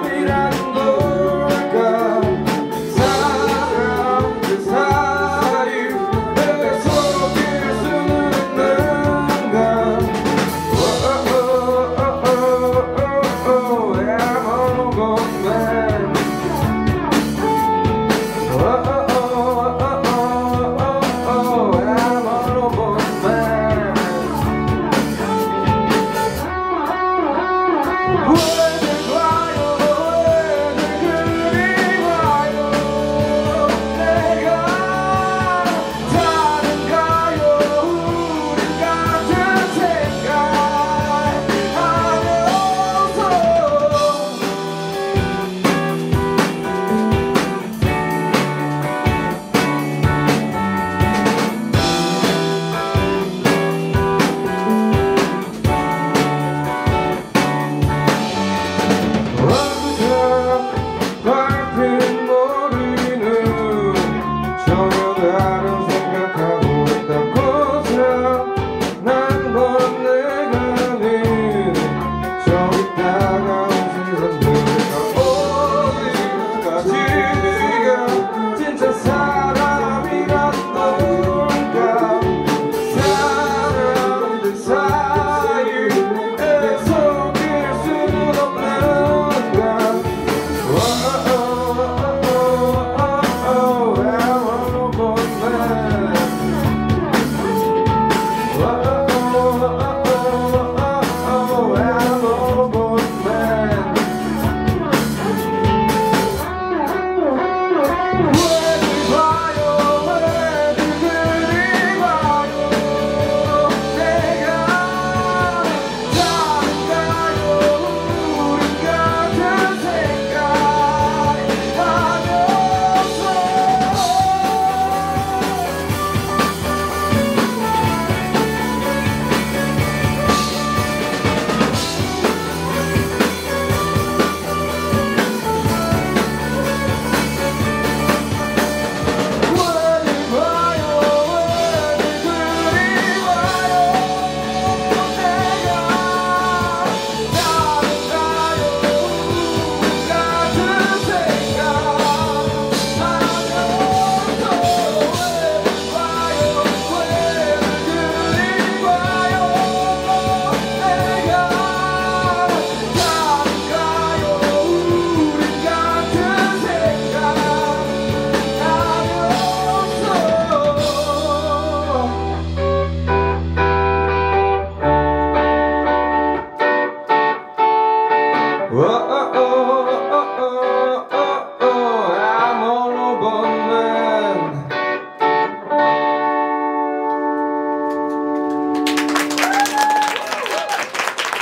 olvidaré.